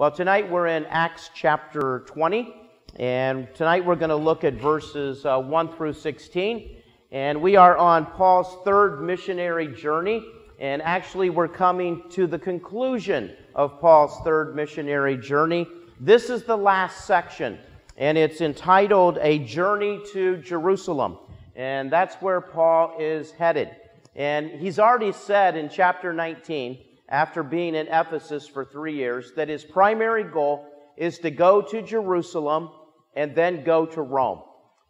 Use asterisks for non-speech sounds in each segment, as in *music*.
Well, tonight we're in Acts chapter 20, and tonight we're going to look at verses uh, 1 through 16. And we are on Paul's third missionary journey, and actually we're coming to the conclusion of Paul's third missionary journey. This is the last section, and it's entitled A Journey to Jerusalem. And that's where Paul is headed. And he's already said in chapter 19, after being in Ephesus for three years, that his primary goal is to go to Jerusalem and then go to Rome.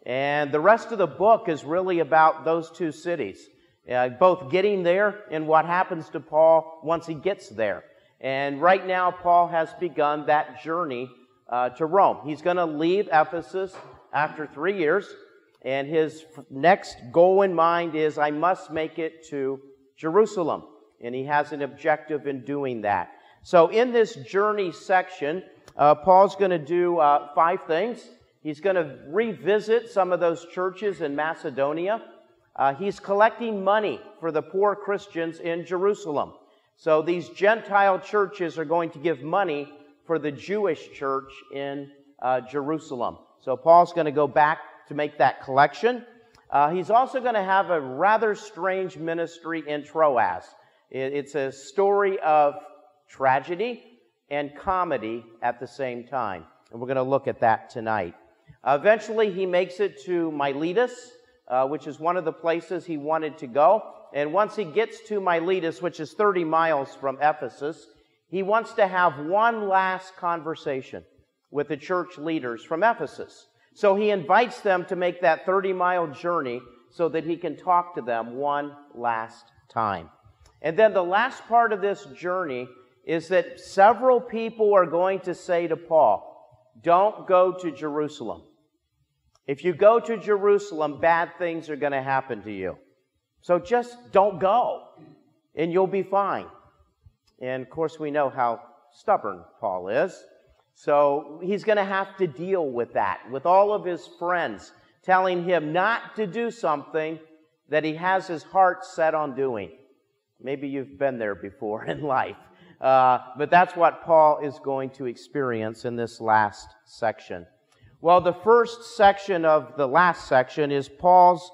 And the rest of the book is really about those two cities, uh, both getting there and what happens to Paul once he gets there. And right now, Paul has begun that journey uh, to Rome. He's going to leave Ephesus after three years, and his next goal in mind is I must make it to Jerusalem. And he has an objective in doing that. So, in this journey section, uh, Paul's going to do uh, five things. He's going to revisit some of those churches in Macedonia. Uh, he's collecting money for the poor Christians in Jerusalem. So these Gentile churches are going to give money for the Jewish church in uh, Jerusalem. So Paul's going to go back to make that collection. Uh, he's also going to have a rather strange ministry in Troas. It's a story of tragedy and comedy at the same time. And we're going to look at that tonight. Eventually, he makes it to Miletus, uh, which is one of the places he wanted to go. And once he gets to Miletus, which is 30 miles from Ephesus, he wants to have one last conversation with the church leaders from Ephesus. So he invites them to make that 30 mile journey so that he can talk to them one last time. And then the last part of this journey is that several people are going to say to Paul, Don't go to Jerusalem. If you go to Jerusalem, bad things are going to happen to you. So just don't go, and you'll be fine. And of course, we know how stubborn Paul is. So he's going to have to deal with that, with all of his friends telling him not to do something that he has his heart set on doing. Maybe you've been there before *laughs* in life. Uh, but that's what Paul is going to experience in this last section. Well, the first section of the last section is Paul's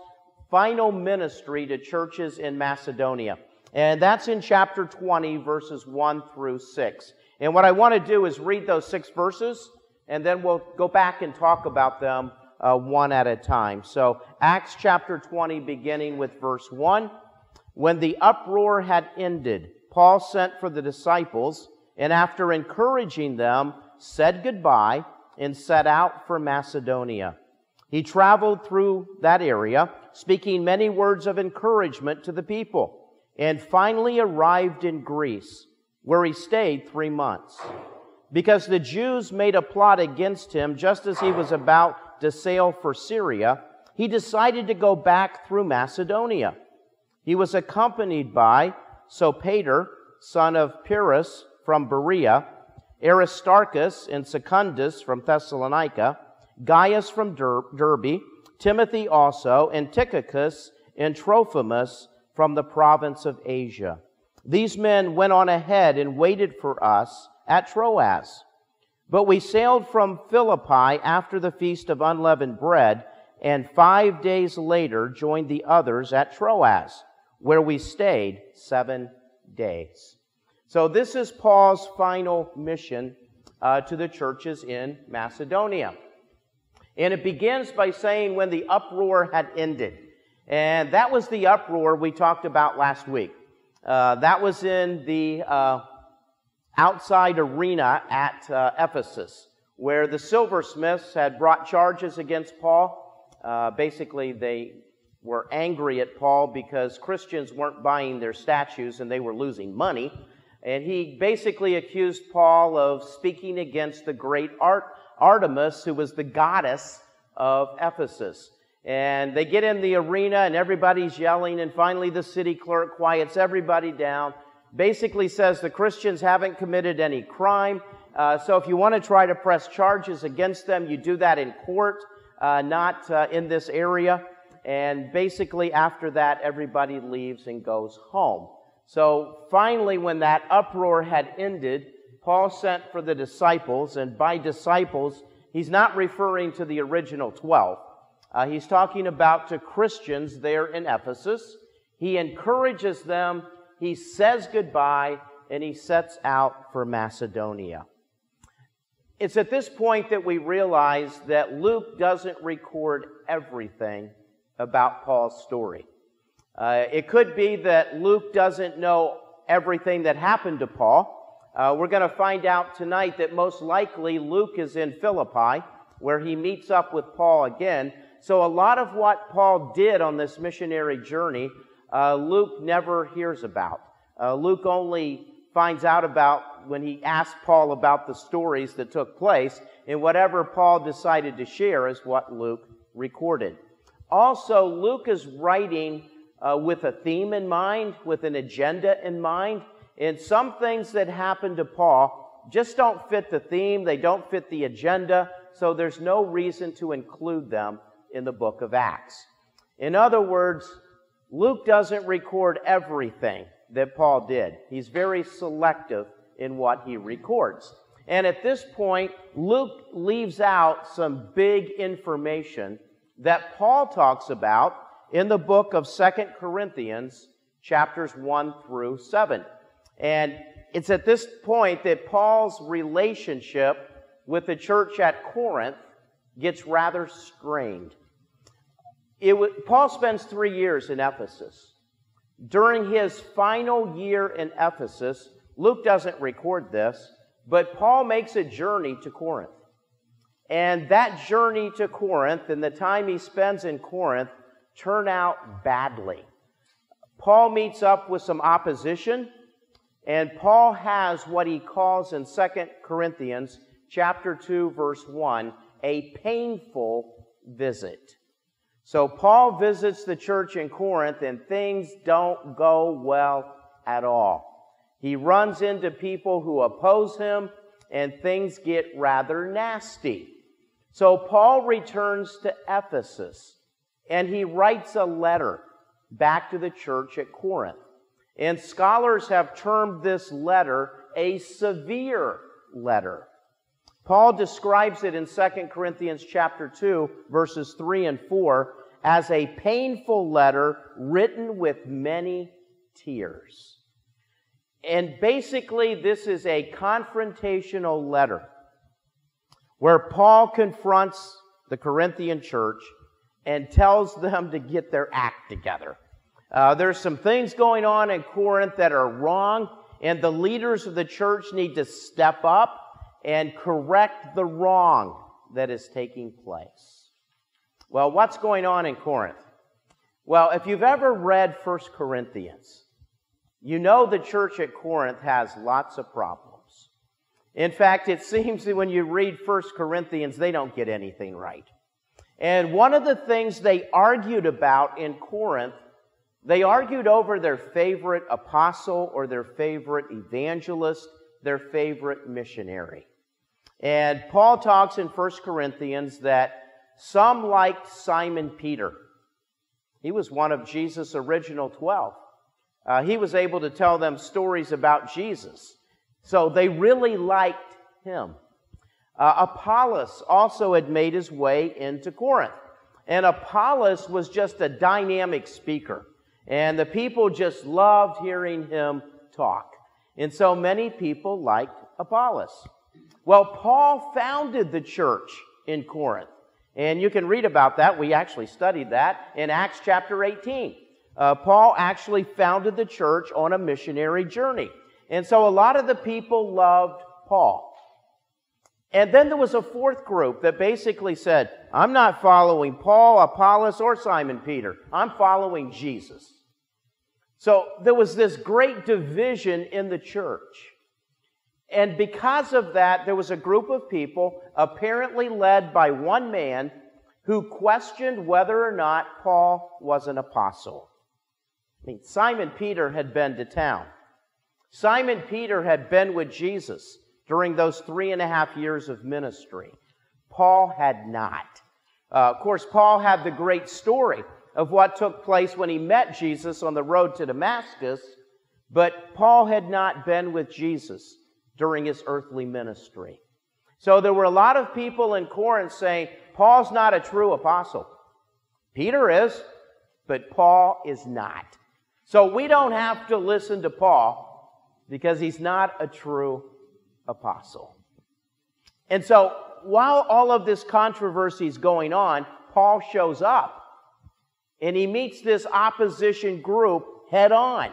final ministry to churches in Macedonia. And that's in chapter 20, verses 1 through 6. And what I want to do is read those six verses, and then we'll go back and talk about them uh, one at a time. So, Acts chapter 20, beginning with verse 1. When the uproar had ended, Paul sent for the disciples, and after encouraging them, said goodbye and set out for Macedonia. He traveled through that area, speaking many words of encouragement to the people, and finally arrived in Greece, where he stayed three months. Because the Jews made a plot against him just as he was about to sail for Syria, he decided to go back through Macedonia. He was accompanied by Sopater, son of Pyrrhus from Berea, Aristarchus and Secundus from Thessalonica, Gaius from Der- Derbe, Timothy also, and Tychicus and Trophimus from the province of Asia. These men went on ahead and waited for us at Troas. But we sailed from Philippi after the feast of unleavened bread, and five days later joined the others at Troas, where we stayed seven days. So, this is Paul's final mission uh, to the churches in Macedonia. And it begins by saying, when the uproar had ended. And that was the uproar we talked about last week. Uh, that was in the uh, outside arena at uh, Ephesus, where the silversmiths had brought charges against Paul. Uh, basically, they were angry at Paul because Christians weren't buying their statues and they were losing money. And he basically accused Paul of speaking against the great Art- Artemis, who was the goddess of Ephesus. And they get in the arena and everybody's yelling, and finally the city clerk quiets everybody down. Basically says the Christians haven't committed any crime. Uh, so if you want to try to press charges against them, you do that in court, uh, not uh, in this area. And basically, after that, everybody leaves and goes home. So finally, when that uproar had ended, Paul sent for the disciples, and by disciples, he's not referring to the original 12. Uh, he's talking about to Christians there in Ephesus. He encourages them, he says goodbye, and he sets out for Macedonia. It's at this point that we realize that Luke doesn't record everything about Paul's story. Uh, it could be that Luke doesn't know everything that happened to Paul. Uh, we're going to find out tonight that most likely Luke is in Philippi, where he meets up with Paul again. So, a lot of what Paul did on this missionary journey, uh, Luke never hears about. Uh, Luke only finds out about when he asks Paul about the stories that took place, and whatever Paul decided to share is what Luke recorded. Also, Luke is writing uh, with a theme in mind, with an agenda in mind, and some things that happen to Paul just don't fit the theme, they don't fit the agenda, so there's no reason to include them in the book of Acts. In other words, Luke doesn't record everything that Paul did. He's very selective in what he records. And at this point, Luke leaves out some big information that Paul talks about in the book of Second Corinthians, chapters 1 through 7. And it's at this point that Paul's relationship with the church at Corinth gets rather strained. Paul spends three years in Ephesus. During his final year in Ephesus, Luke doesn't record this, but Paul makes a journey to Corinth. And that journey to Corinth and the time he spends in Corinth turn out badly. Paul meets up with some opposition, and Paul has what he calls in 2 Corinthians chapter 2 verse 1 a painful visit. So Paul visits the church in Corinth and things don't go well at all. He runs into people who oppose him and things get rather nasty. So Paul returns to Ephesus and he writes a letter back to the church at Corinth. And scholars have termed this letter a severe letter. Paul describes it in 2 Corinthians chapter 2 verses 3 and 4 as a painful letter written with many tears. And basically this is a confrontational letter where Paul confronts the Corinthian church and tells them to get their act together. Uh, there's some things going on in Corinth that are wrong, and the leaders of the church need to step up and correct the wrong that is taking place. Well, what's going on in Corinth? Well, if you've ever read 1 Corinthians, you know the church at Corinth has lots of problems. In fact, it seems that when you read 1 Corinthians, they don't get anything right. And one of the things they argued about in Corinth, they argued over their favorite apostle or their favorite evangelist, their favorite missionary. And Paul talks in 1 Corinthians that some liked Simon Peter. He was one of Jesus' original 12. Uh, he was able to tell them stories about Jesus. So they really liked him. Uh, Apollos also had made his way into Corinth. And Apollos was just a dynamic speaker. And the people just loved hearing him talk. And so many people liked Apollos. Well, Paul founded the church in Corinth. And you can read about that. We actually studied that in Acts chapter 18. Uh, Paul actually founded the church on a missionary journey. And so a lot of the people loved Paul. And then there was a fourth group that basically said, I'm not following Paul, Apollos, or Simon Peter. I'm following Jesus. So there was this great division in the church. And because of that, there was a group of people, apparently led by one man, who questioned whether or not Paul was an apostle. I mean, Simon Peter had been to town. Simon Peter had been with Jesus during those three and a half years of ministry. Paul had not. Uh, of course, Paul had the great story of what took place when he met Jesus on the road to Damascus, but Paul had not been with Jesus during his earthly ministry. So there were a lot of people in Corinth saying, Paul's not a true apostle. Peter is, but Paul is not. So we don't have to listen to Paul because he's not a true apostle. And so while all of this controversy is going on, Paul shows up and he meets this opposition group head on.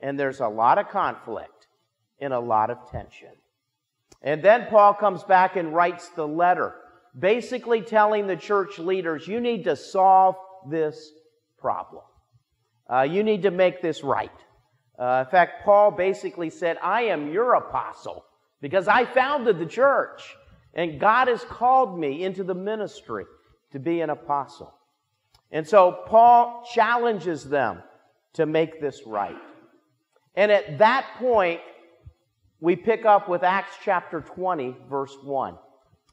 And there's a lot of conflict and a lot of tension. And then Paul comes back and writes the letter, basically telling the church leaders, you need to solve this problem. Uh, you need to make this right. Uh, in fact, Paul basically said, I am your apostle because I founded the church and God has called me into the ministry to be an apostle. And so Paul challenges them to make this right. And at that point, we pick up with Acts chapter 20, verse 1.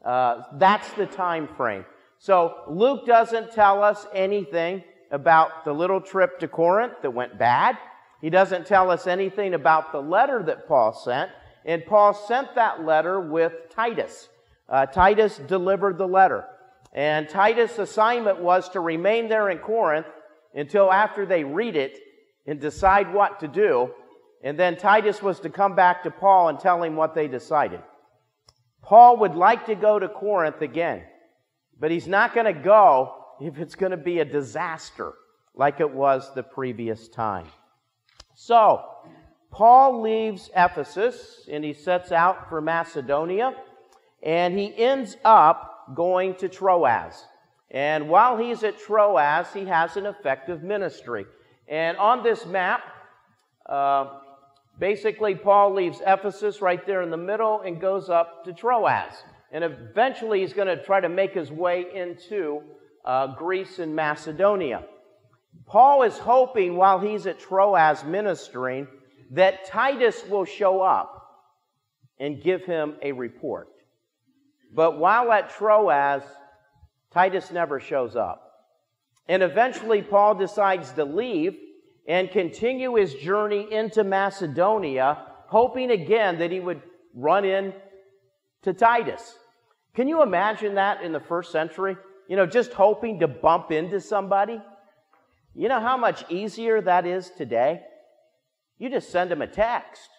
Uh, that's the time frame. So Luke doesn't tell us anything about the little trip to Corinth that went bad. He doesn't tell us anything about the letter that Paul sent. And Paul sent that letter with Titus. Uh, Titus delivered the letter. And Titus' assignment was to remain there in Corinth until after they read it and decide what to do. And then Titus was to come back to Paul and tell him what they decided. Paul would like to go to Corinth again, but he's not going to go if it's going to be a disaster like it was the previous time. So, Paul leaves Ephesus and he sets out for Macedonia and he ends up going to Troas. And while he's at Troas, he has an effective ministry. And on this map, uh, basically, Paul leaves Ephesus right there in the middle and goes up to Troas. And eventually, he's going to try to make his way into uh, Greece and Macedonia. Paul is hoping while he's at Troas ministering that Titus will show up and give him a report. But while at Troas, Titus never shows up. And eventually, Paul decides to leave and continue his journey into Macedonia, hoping again that he would run in to Titus. Can you imagine that in the first century? You know, just hoping to bump into somebody? You know how much easier that is today? You just send them a text.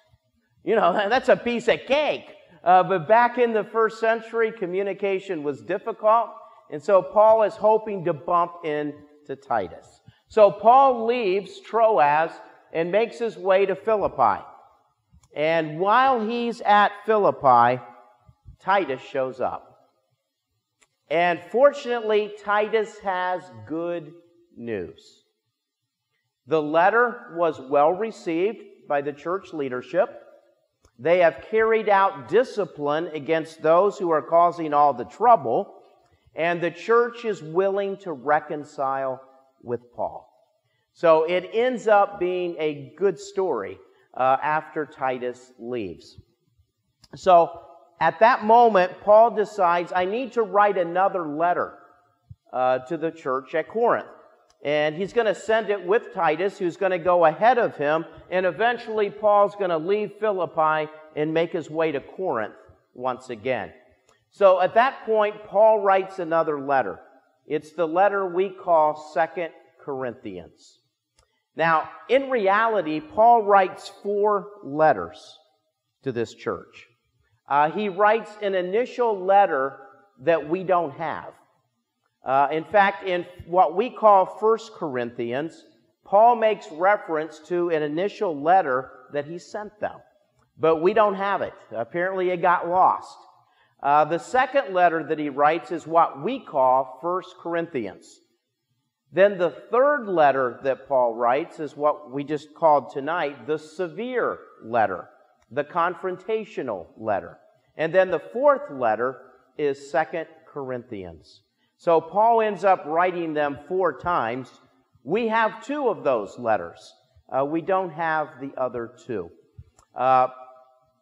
You know, *laughs* that's a piece of cake. Uh, but back in the first century, communication was difficult. And so Paul is hoping to bump into Titus. So Paul leaves Troas and makes his way to Philippi. And while he's at Philippi, Titus shows up. And fortunately, Titus has good news. The letter was well received by the church leadership. They have carried out discipline against those who are causing all the trouble, and the church is willing to reconcile with Paul. So it ends up being a good story uh, after Titus leaves. So at that moment, Paul decides, I need to write another letter uh, to the church at Corinth. And he's going to send it with Titus, who's going to go ahead of him. And eventually, Paul's going to leave Philippi and make his way to Corinth once again. So at that point, Paul writes another letter. It's the letter we call Second Corinthians. Now, in reality, Paul writes four letters to this church. Uh, he writes an initial letter that we don't have. Uh, in fact, in what we call First Corinthians, Paul makes reference to an initial letter that he sent them. But we don't have it. Apparently, it got lost. Uh, the second letter that he writes is what we call First Corinthians. Then the third letter that Paul writes is what we just called tonight the severe letter, the confrontational letter. And then the fourth letter is Second Corinthians. So Paul ends up writing them four times. We have two of those letters. Uh, we don't have the other two. Uh,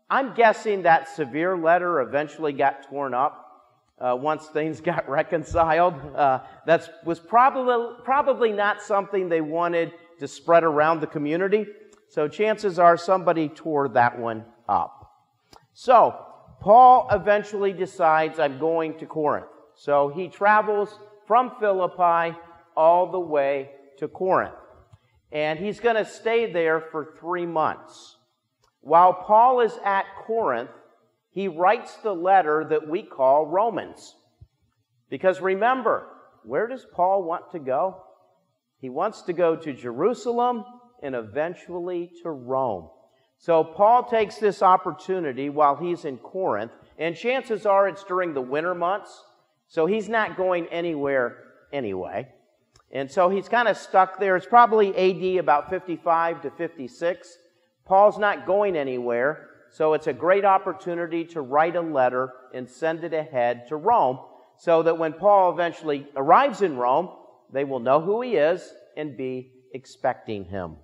I'm guessing that severe letter eventually got torn up uh, once things *laughs* got reconciled. Uh, that was probably, probably not something they wanted to spread around the community. So chances are somebody tore that one up. So, Paul eventually decides, I'm going to Corinth. So he travels from Philippi all the way to Corinth. And he's going to stay there for three months. While Paul is at Corinth, he writes the letter that we call Romans. Because remember, where does Paul want to go? He wants to go to Jerusalem and eventually to Rome. So Paul takes this opportunity while he's in Corinth, and chances are it's during the winter months, so he's not going anywhere anyway. And so he's kind of stuck there. It's probably AD about 55 to 56. Paul's not going anywhere, so it's a great opportunity to write a letter and send it ahead to Rome so that when Paul eventually arrives in Rome, they will know who he is and be expecting him.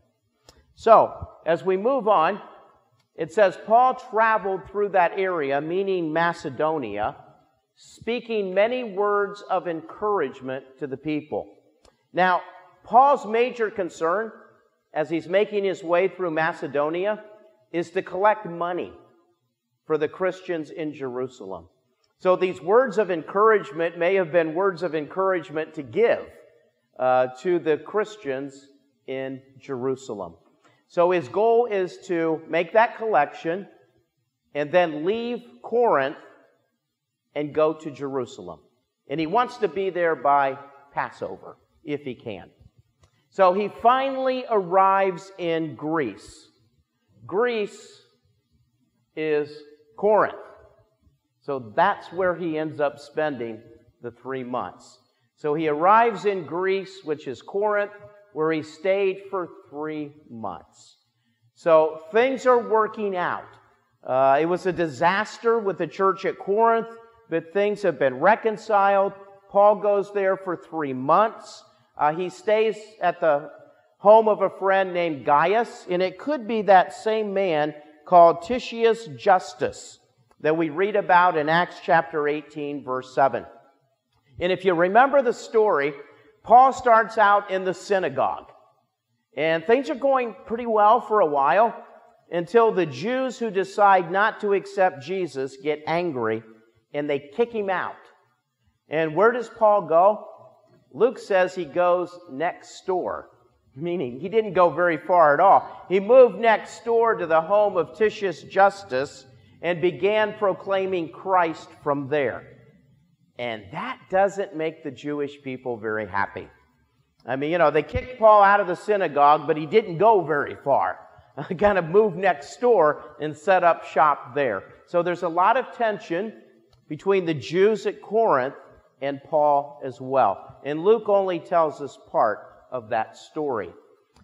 So, as we move on, it says Paul traveled through that area, meaning Macedonia, speaking many words of encouragement to the people. Now, Paul's major concern as he's making his way through Macedonia is to collect money for the Christians in Jerusalem. So these words of encouragement may have been words of encouragement to give uh, to the Christians in Jerusalem. So his goal is to make that collection and then leave Corinth and go to Jerusalem. And he wants to be there by Passover, if he can. So he finally arrives in Greece. Greece is Corinth. So that's where he ends up spending the three months. So he arrives in Greece, which is Corinth, where he stayed for three months. So things are working out. Uh, it was a disaster with the church at Corinth, but things have been reconciled. Paul goes there for three months. Uh, he stays at the home of a friend named Gaius, and it could be that same man called Titius Justus that we read about in Acts chapter 18, verse 7. And if you remember the story, Paul starts out in the synagogue. And things are going pretty well for a while until the Jews who decide not to accept Jesus get angry and they kick him out. And where does Paul go? Luke says he goes next door, meaning he didn't go very far at all. He moved next door to the home of Titius Justus and began proclaiming Christ from there. And that doesn't make the Jewish people very happy. I mean, you know, they kicked Paul out of the synagogue, but he didn't go very far. *laughs* kind of moved next door and set up shop there. So there's a lot of tension between the Jews at Corinth and Paul as well. And Luke only tells us part of that story.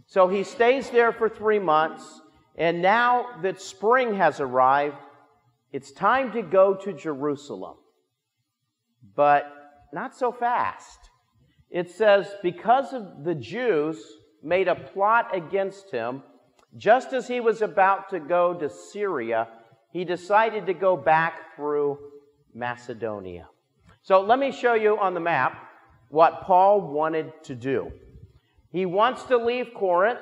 So he stays there for three months, and now that spring has arrived, it's time to go to Jerusalem. But not so fast. It says, because of the Jews made a plot against him, just as he was about to go to Syria, he decided to go back through Macedonia. So let me show you on the map what Paul wanted to do. He wants to leave Corinth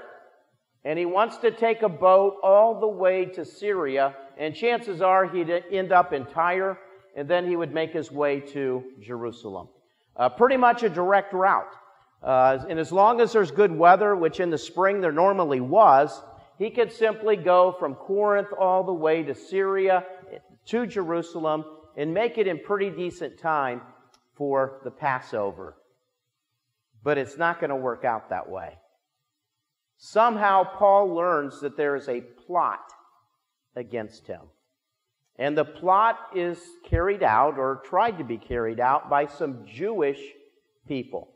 and he wants to take a boat all the way to Syria, and chances are he'd end up in Tyre, and then he would make his way to Jerusalem. Uh, pretty much a direct route. Uh, and as long as there's good weather, which in the spring there normally was, he could simply go from Corinth all the way to Syria, to Jerusalem, and make it in pretty decent time for the Passover. But it's not going to work out that way. Somehow, Paul learns that there is a plot against him. And the plot is carried out or tried to be carried out by some Jewish people.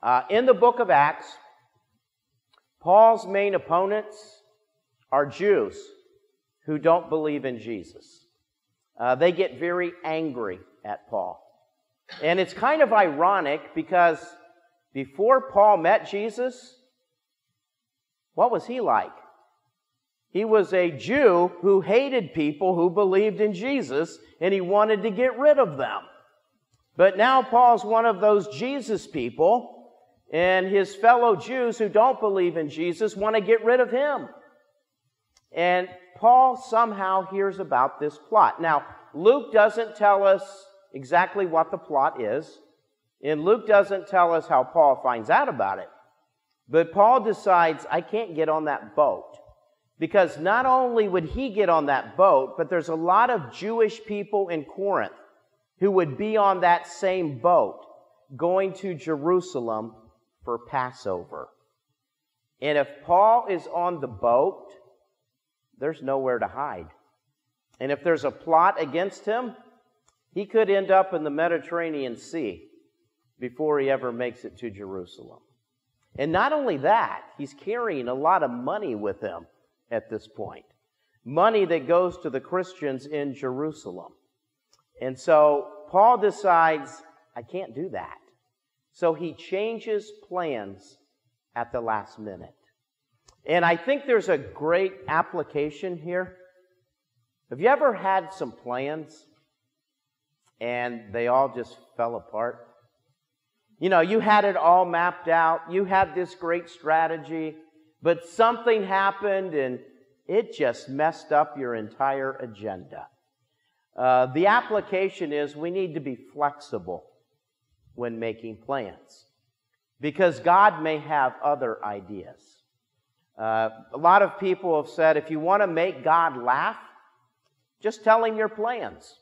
Uh, in the book of Acts, Paul's main opponents are Jews who don't believe in Jesus. Uh, they get very angry at Paul. And it's kind of ironic because before Paul met Jesus, what was he like? He was a Jew who hated people who believed in Jesus and he wanted to get rid of them. But now Paul's one of those Jesus people and his fellow Jews who don't believe in Jesus want to get rid of him. And Paul somehow hears about this plot. Now, Luke doesn't tell us exactly what the plot is, and Luke doesn't tell us how Paul finds out about it. But Paul decides, I can't get on that boat. Because not only would he get on that boat, but there's a lot of Jewish people in Corinth who would be on that same boat going to Jerusalem for Passover. And if Paul is on the boat, there's nowhere to hide. And if there's a plot against him, he could end up in the Mediterranean Sea before he ever makes it to Jerusalem. And not only that, he's carrying a lot of money with him at this point money that goes to the Christians in Jerusalem. And so Paul decides, I can't do that. So he changes plans at the last minute. And I think there's a great application here. Have you ever had some plans and they all just fell apart? You know, you had it all mapped out, you had this great strategy, but something happened and it just messed up your entire agenda. Uh, the application is we need to be flexible when making plans because God may have other ideas. Uh, a lot of people have said if you want to make God laugh, just tell him your plans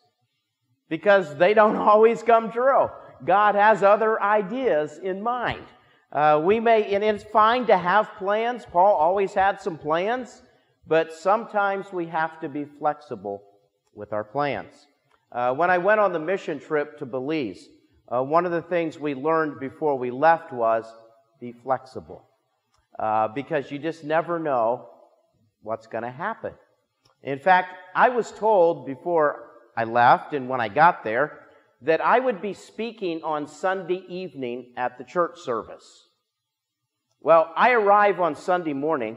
because they don't *laughs* always come true. God has other ideas in mind. Uh, we may, and it's fine to have plans. Paul always had some plans, but sometimes we have to be flexible with our plans. Uh, when I went on the mission trip to Belize, uh, one of the things we learned before we left was be flexible. Uh, because you just never know what's going to happen. In fact, I was told before I left and when I got there that I would be speaking on Sunday evening at the church service. Well, I arrive on Sunday morning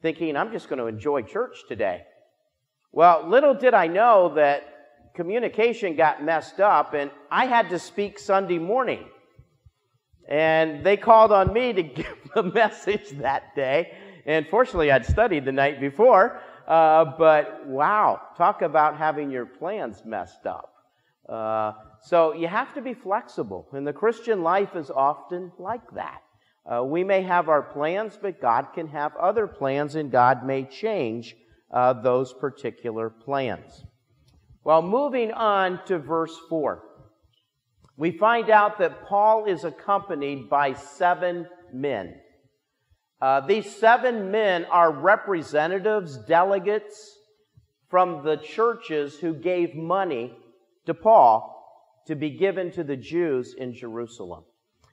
thinking I'm just going to enjoy church today. Well, little did I know that communication got messed up and I had to speak Sunday morning. And they called on me to *laughs* give the message that day. And fortunately, I'd studied the night before. Uh, but wow, talk about having your plans messed up. Uh, so you have to be flexible. And the Christian life is often like that. Uh, we may have our plans, but God can have other plans, and God may change uh, those particular plans. Well, moving on to verse 4, we find out that Paul is accompanied by seven men. Uh, these seven men are representatives, delegates from the churches who gave money to Paul to be given to the Jews in Jerusalem.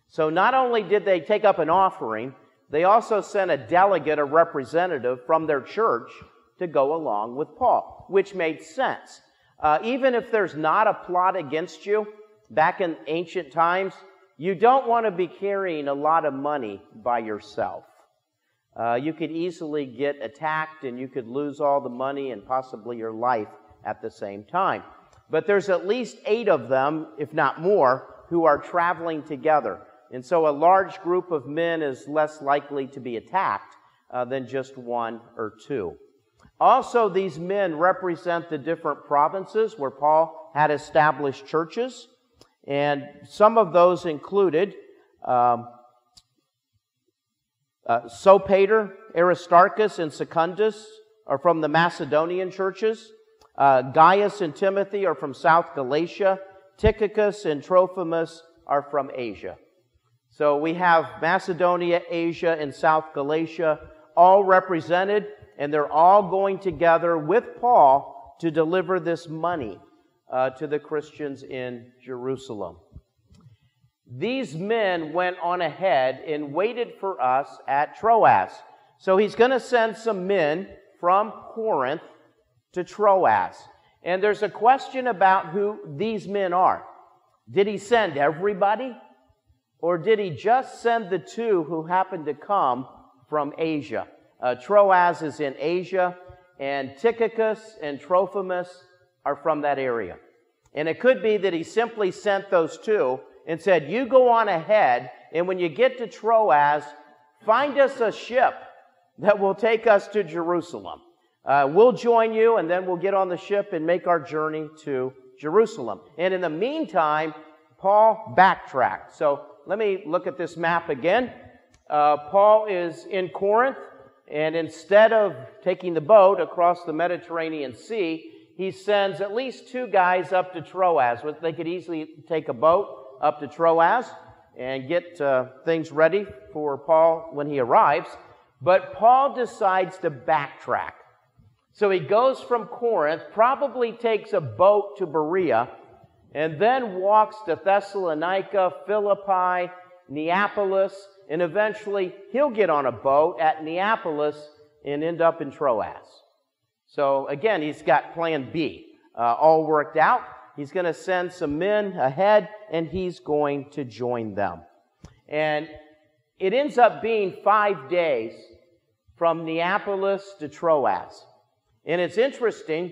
So not only did they take up an offering, they also sent a delegate, a representative from their church to go along with Paul, which made sense. Uh, even if there's not a plot against you, back in ancient times, you don't want to be carrying a lot of money by yourself. Uh, you could easily get attacked and you could lose all the money and possibly your life at the same time. But there's at least eight of them, if not more, who are traveling together. And so a large group of men is less likely to be attacked uh, than just one or two. Also, these men represent the different provinces where Paul had established churches. And some of those included um, uh, Sopater, Aristarchus, and Secundus are from the Macedonian churches. Uh, Gaius and Timothy are from South Galatia. Tychicus and Trophimus are from Asia. So we have Macedonia, Asia, and South Galatia all represented, and they're all going together with Paul to deliver this money uh, to the Christians in Jerusalem. These men went on ahead and waited for us at Troas. So he's going to send some men from Corinth to Troas. And there's a question about who these men are. Did he send everybody? Or did he just send the two who happened to come from Asia? Uh, Troas is in Asia, and Tychicus and Trophimus are from that area. And it could be that he simply sent those two and said, You go on ahead, and when you get to Troas, find us a ship that will take us to Jerusalem. Uh, we'll join you, and then we'll get on the ship and make our journey to Jerusalem. And in the meantime, Paul backtracked. So let me look at this map again. Uh, Paul is in Corinth, and instead of taking the boat across the Mediterranean Sea, he sends at least two guys up to Troas. They could easily take a boat up to Troas and get uh, things ready for Paul when he arrives. But Paul decides to backtrack. So he goes from Corinth, probably takes a boat to Berea, and then walks to Thessalonica, Philippi, Neapolis, and eventually he'll get on a boat at Neapolis and end up in Troas. So again, he's got plan B uh, all worked out. He's going to send some men ahead and he's going to join them. And it ends up being five days from Neapolis to Troas. And it's interesting,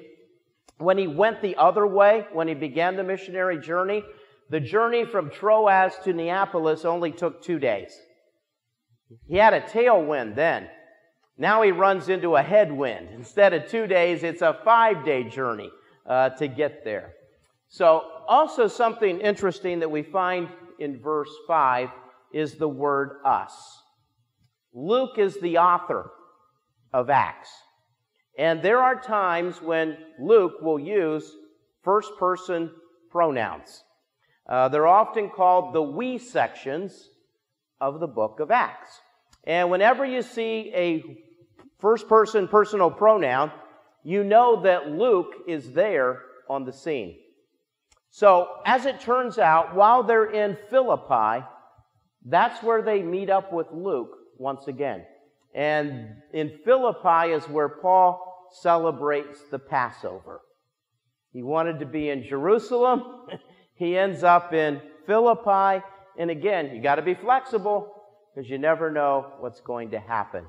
when he went the other way, when he began the missionary journey, the journey from Troas to Neapolis only took two days. He had a tailwind then. Now he runs into a headwind. Instead of two days, it's a five day journey uh, to get there. So, also something interesting that we find in verse 5 is the word us. Luke is the author of Acts. And there are times when Luke will use first person pronouns. Uh, they're often called the we sections of the book of Acts. And whenever you see a first person personal pronoun, you know that Luke is there on the scene. So, as it turns out, while they're in Philippi, that's where they meet up with Luke once again. And in Philippi is where Paul celebrates the Passover. He wanted to be in Jerusalem. *laughs* he ends up in Philippi. And again, you got to be flexible because you never know what's going to happen.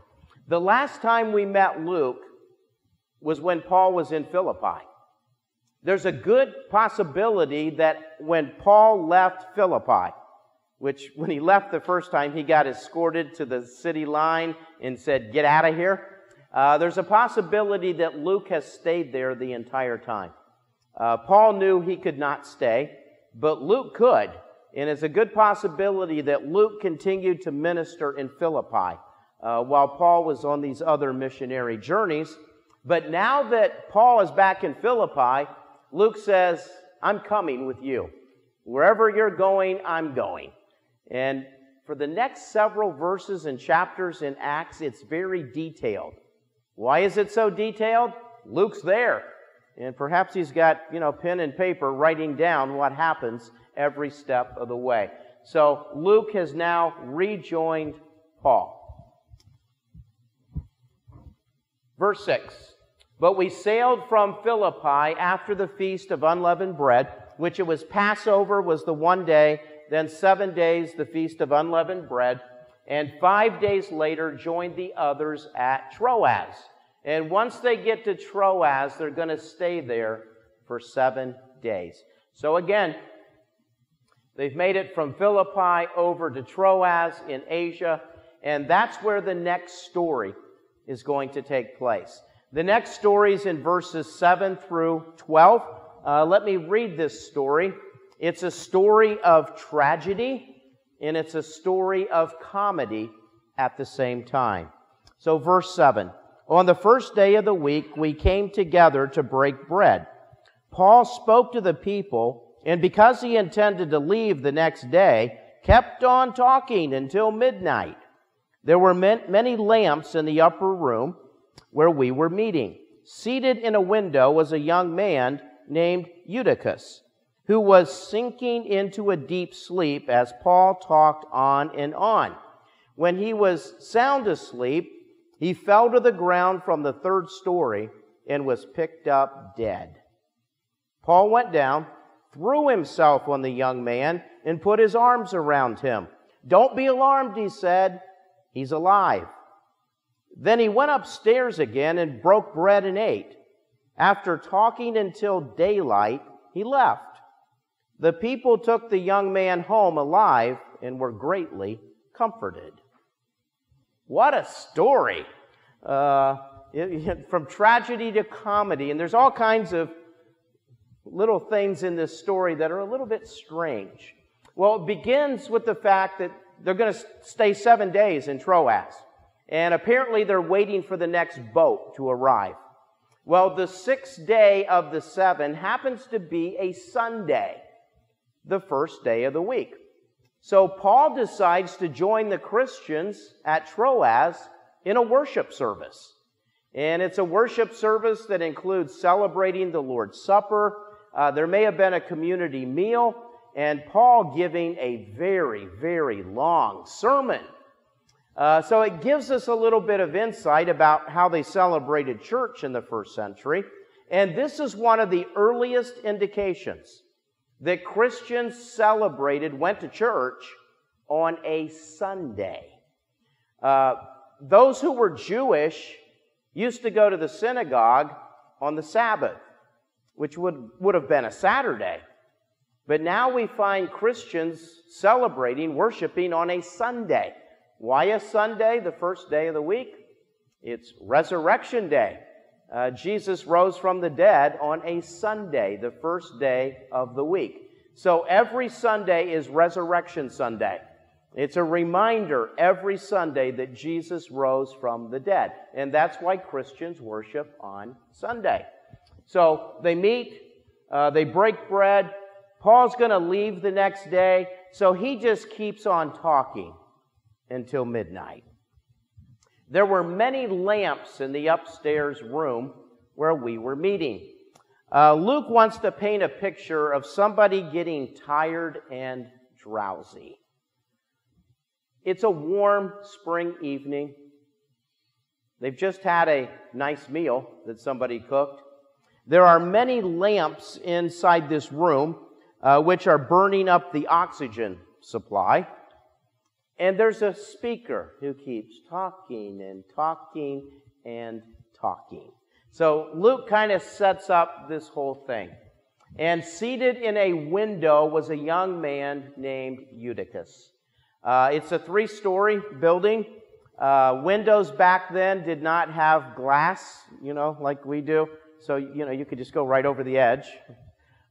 The last time we met Luke was when Paul was in Philippi. There's a good possibility that when Paul left Philippi, which when he left the first time, he got escorted to the city line and said, Get out of here. Uh, there's a possibility that Luke has stayed there the entire time. Uh, Paul knew he could not stay, but Luke could. And it's a good possibility that Luke continued to minister in Philippi uh, while Paul was on these other missionary journeys. But now that Paul is back in Philippi, Luke says, I'm coming with you. Wherever you're going, I'm going. And for the next several verses and chapters in Acts, it's very detailed. Why is it so detailed? Luke's there. And perhaps he's got, you know, pen and paper writing down what happens every step of the way. So Luke has now rejoined Paul. Verse 6 But we sailed from Philippi after the feast of unleavened bread, which it was Passover, was the one day, then seven days the feast of unleavened bread, and five days later joined the others at Troas. And once they get to Troas, they're going to stay there for seven days. So again, they've made it from Philippi over to Troas in Asia, and that's where the next story is going to take place. The next story is in verses 7 through 12. Uh, let me read this story. It's a story of tragedy and it's a story of comedy at the same time. So, verse 7 On the first day of the week, we came together to break bread. Paul spoke to the people, and because he intended to leave the next day, kept on talking until midnight. There were many lamps in the upper room where we were meeting. Seated in a window was a young man named Eutychus, who was sinking into a deep sleep as Paul talked on and on. When he was sound asleep, he fell to the ground from the third story and was picked up dead. Paul went down, threw himself on the young man, and put his arms around him. Don't be alarmed, he said. He's alive. Then he went upstairs again and broke bread and ate. After talking until daylight, he left. The people took the young man home alive and were greatly comforted. What a story! Uh, from tragedy to comedy, and there's all kinds of little things in this story that are a little bit strange. Well, it begins with the fact that they're going to stay seven days in Troas, and apparently they're waiting for the next boat to arrive. Well, the sixth day of the seven happens to be a Sunday, the first day of the week. So Paul decides to join the Christians at Troas in a worship service. And it's a worship service that includes celebrating the Lord's Supper. Uh, there may have been a community meal, and Paul giving a very, very long sermon. Uh, so it gives us a little bit of insight about how they celebrated church in the first century. And this is one of the earliest indications that Christians celebrated, went to church on a Sunday. Uh, those who were Jewish used to go to the synagogue on the Sabbath, which would, would have been a Saturday. But now we find Christians celebrating, worshiping on a Sunday. Why a Sunday, the first day of the week? It's Resurrection Day. Uh, Jesus rose from the dead on a Sunday, the first day of the week. So every Sunday is Resurrection Sunday. It's a reminder every Sunday that Jesus rose from the dead. And that's why Christians worship on Sunday. So they meet, uh, they break bread. Paul's going to leave the next day, so he just keeps on talking until midnight. There were many lamps in the upstairs room where we were meeting. Uh, Luke wants to paint a picture of somebody getting tired and drowsy. It's a warm spring evening. They've just had a nice meal that somebody cooked. There are many lamps inside this room uh, which are burning up the oxygen supply. And there's a speaker who keeps talking and talking and talking. So Luke kind of sets up this whole thing. And seated in a window was a young man named Eutychus. Uh, it's a three story building. Uh, windows back then did not have glass, you know, like we do. So, you know, you could just go right over the edge.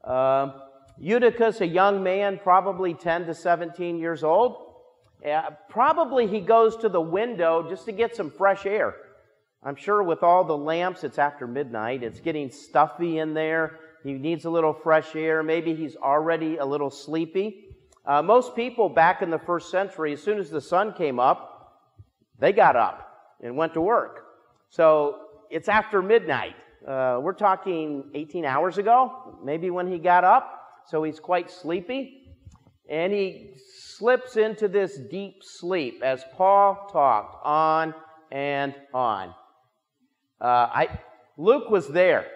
Um, Eutychus, a young man, probably 10 to 17 years old, probably he goes to the window just to get some fresh air. I'm sure with all the lamps, it's after midnight, it's getting stuffy in there. He needs a little fresh air. Maybe he's already a little sleepy. Uh, most people back in the first century, as soon as the sun came up, they got up and went to work. So it's after midnight. Uh, we're talking 18 hours ago, maybe when he got up. So he's quite sleepy. And he slips into this deep sleep as Paul talked on and on. Uh, I, Luke was there.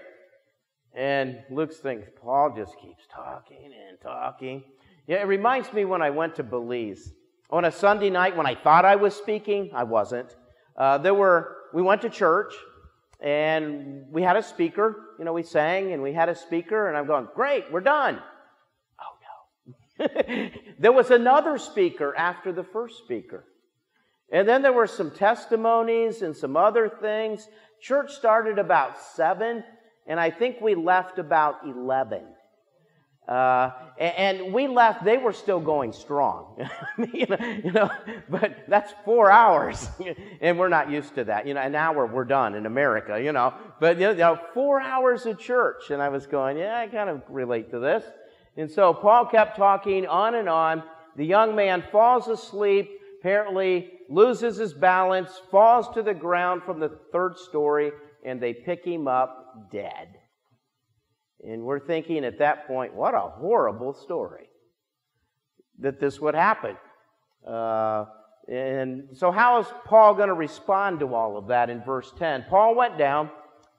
And Luke's thinking, Paul just keeps talking and talking. Yeah, it reminds me when I went to Belize. On a Sunday night when I thought I was speaking, I wasn't. Uh, there were, we went to church and we had a speaker. You know, we sang and we had a speaker, and I'm going, great, we're done. *laughs* there was another speaker after the first speaker. And then there were some testimonies and some other things. Church started about 7, and I think we left about 11. Uh, and, we left, they were still going strong. *laughs* you, know, you know, but that's four hours, *laughs* and we're not used to that. You know, an hour, we're done in America, you know. But, you know, four hours of church, and I was going, yeah, I kind of relate to this. And so Paul kept talking on and on. The young man falls asleep, apparently loses his balance, falls to the ground from the third story, and they pick him up dead. And we're thinking at that point, what a horrible story that this would happen. Uh, and so, how is Paul going to respond to all of that in verse 10? Paul went down,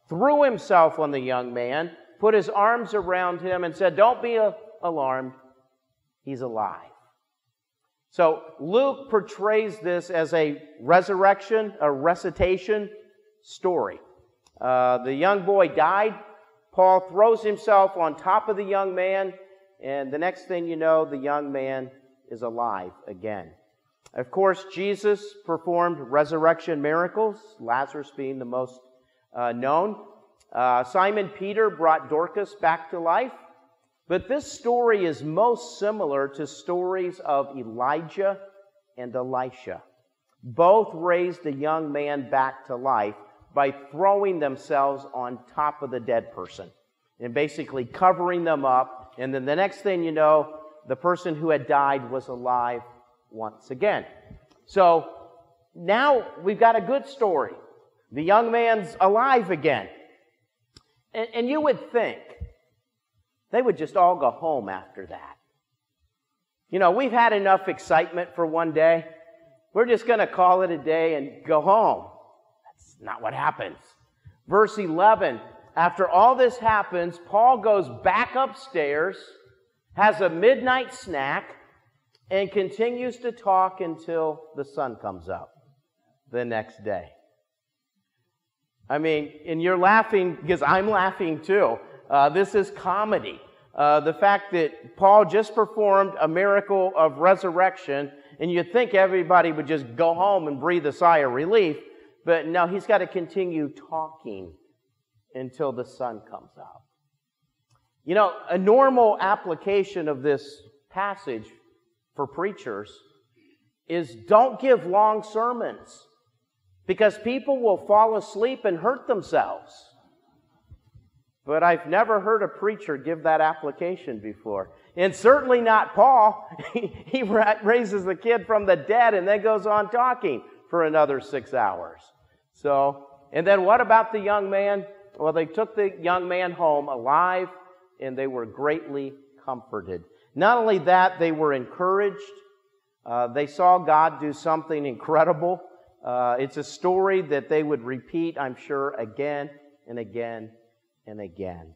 threw himself on the young man, put his arms around him, and said, Don't be alarmed. He's alive. So Luke portrays this as a resurrection, a recitation story. Uh, the young boy died. Paul throws himself on top of the young man, and the next thing you know, the young man is alive again. Of course, Jesus performed resurrection miracles, Lazarus being the most uh, known. Uh, Simon Peter brought Dorcas back to life. But this story is most similar to stories of Elijah and Elisha. Both raised a young man back to life by throwing themselves on top of the dead person and basically covering them up. And then the next thing you know, the person who had died was alive once again. So now we've got a good story. The young man's alive again. And, and you would think they would just all go home after that. You know, we've had enough excitement for one day. We're just going to call it a day and go home. That's not what happens. Verse 11 After all this happens, Paul goes back upstairs, has a midnight snack, and continues to talk until the sun comes up the next day. I mean, and you're laughing because I'm laughing too. Uh, this is comedy. Uh, the fact that Paul just performed a miracle of resurrection, and you'd think everybody would just go home and breathe a sigh of relief, but no, he's got to continue talking until the sun comes up. You know, a normal application of this passage for preachers is don't give long sermons because people will fall asleep and hurt themselves. But I've never heard a preacher give that application before. And certainly not Paul. *laughs* he raises the kid from the dead and then goes on talking for another six hours. So, and then what about the young man? Well, they took the young man home alive and they were greatly comforted. Not only that, they were encouraged. Uh, they saw God do something incredible. Uh, it's a story that they would repeat, I'm sure, again and again and again.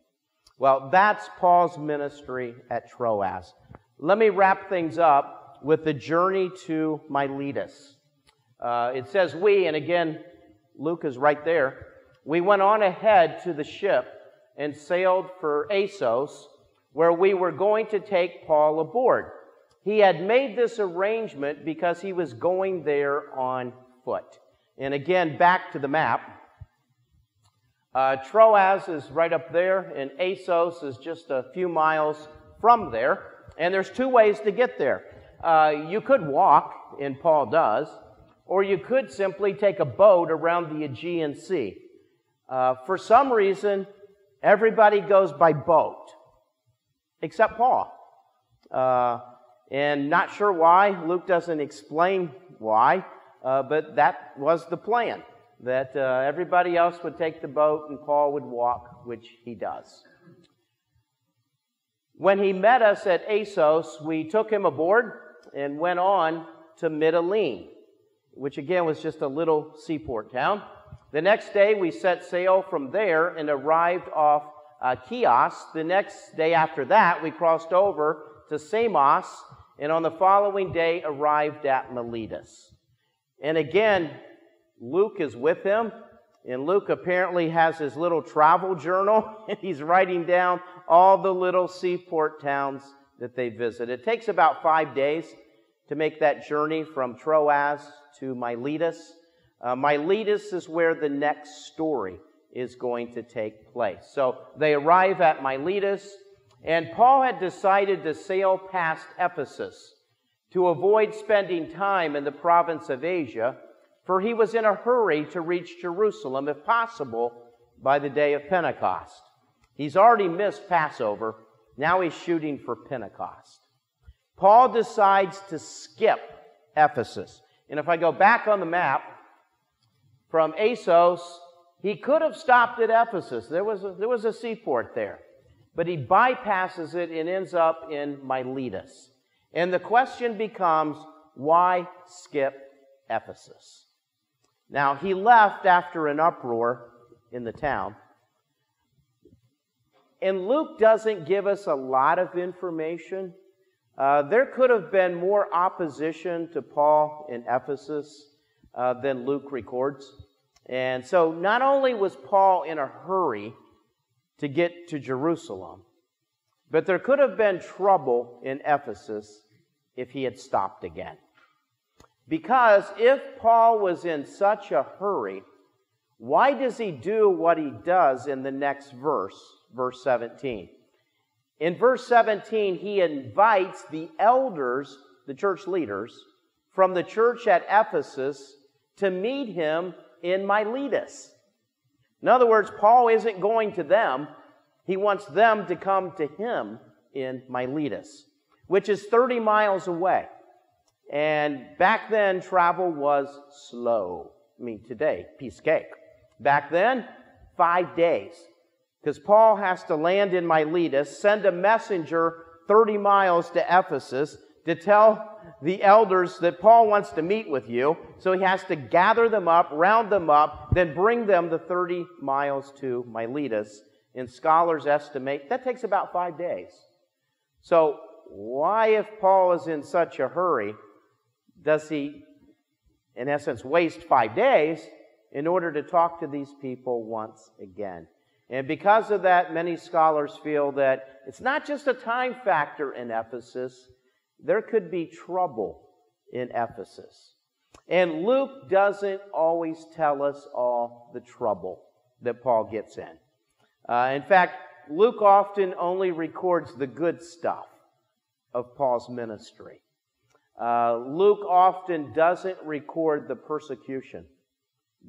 Well, that's Paul's ministry at Troas. Let me wrap things up with the journey to Miletus. Uh, it says, We, and again, Luke is right there, we went on ahead to the ship and sailed for Assos, where we were going to take Paul aboard. He had made this arrangement because he was going there on foot. And again, back to the map. Uh, Troas is right up there, and Assos is just a few miles from there. And there's two ways to get there. Uh, you could walk, and Paul does, or you could simply take a boat around the Aegean Sea. Uh, for some reason, everybody goes by boat, except Paul. Uh, and not sure why. Luke doesn't explain why. Uh, but that was the plan that uh, everybody else would take the boat and Paul would walk, which he does. When he met us at Assos, we took him aboard and went on to Mytilene, which again was just a little seaport town. The next day, we set sail from there and arrived off uh, Chios. The next day after that, we crossed over to Samos, and on the following day arrived at Miletus. And again, Luke is with him. And Luke apparently has his little travel journal, *laughs* and he's writing down all the little seaport towns that they visit. It takes about five days to make that journey from Troas to Miletus. Uh, Miletus is where the next story is going to take place. So they arrive at Miletus, and Paul had decided to sail past Ephesus to avoid spending time in the province of Asia, for he was in a hurry to reach Jerusalem, if possible, by the day of Pentecost. He's already missed Passover. Now he's shooting for Pentecost. Paul decides to skip Ephesus. And if I go back on the map, from Assos, he could have stopped at Ephesus. There was a, there was a seaport there. But he bypasses it and ends up in Miletus. And the question becomes why skip Ephesus? Now, he left after an uproar in the town. And Luke doesn't give us a lot of information. Uh, there could have been more opposition to Paul in Ephesus uh, than Luke records. And so, not only was Paul in a hurry to get to Jerusalem, but there could have been trouble in Ephesus if he had stopped again. Because if Paul was in such a hurry, Why does he do what he does in the next verse, verse 17? In verse 17, he invites the elders, the church leaders, from the church at Ephesus to meet him in Miletus. In other words, Paul isn't going to them, he wants them to come to him in Miletus, which is 30 miles away. And back then, travel was slow. I mean, today, piece of cake. Back then, five days. Because Paul has to land in Miletus, send a messenger 30 miles to Ephesus to tell the elders that Paul wants to meet with you. So he has to gather them up, round them up, then bring them the 30 miles to Miletus. And scholars estimate that takes about five days. So, why, if Paul is in such a hurry, does he, in essence, waste five days in order to talk to these people once again? And because of that, many scholars feel that it's not just a time factor in Ephesus, there could be trouble in Ephesus. And Luke doesn't always tell us all the trouble that Paul gets in. Uh, in fact, Luke often only records the good stuff of Paul's ministry. Uh, Luke often doesn't record the persecution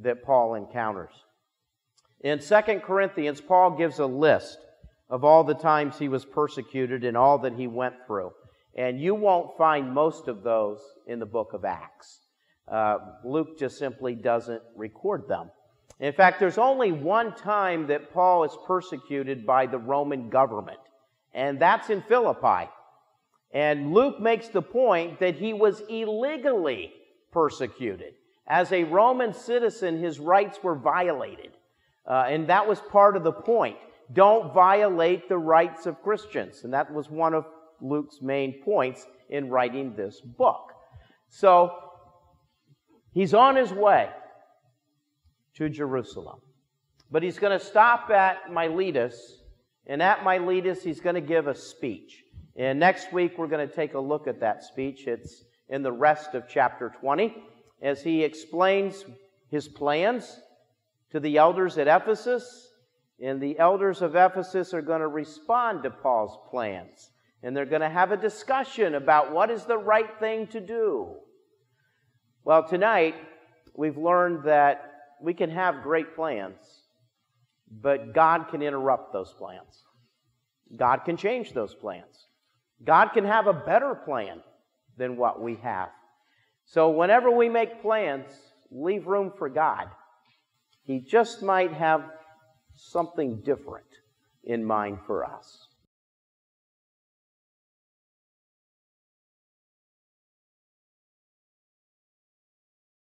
that Paul encounters. In 2 Corinthians, Paul gives a list of all the times he was persecuted and all that he went through. And you won't find most of those in the book of Acts. Uh, Luke just simply doesn't record them. In fact, there's only one time that Paul is persecuted by the Roman government, and that's in Philippi. And Luke makes the point that he was illegally persecuted. As a Roman citizen, his rights were violated. Uh, and that was part of the point. Don't violate the rights of Christians. And that was one of Luke's main points in writing this book. So he's on his way to Jerusalem. But he's going to stop at Miletus, and at Miletus, he's going to give a speech. And next week, we're going to take a look at that speech. It's in the rest of chapter 20 as he explains his plans to the elders at Ephesus. And the elders of Ephesus are going to respond to Paul's plans. And they're going to have a discussion about what is the right thing to do. Well, tonight, we've learned that we can have great plans, but God can interrupt those plans. God can change those plans. God can have a better plan than what we have. So, whenever we make plans, leave room for God. He just might have something different in mind for us.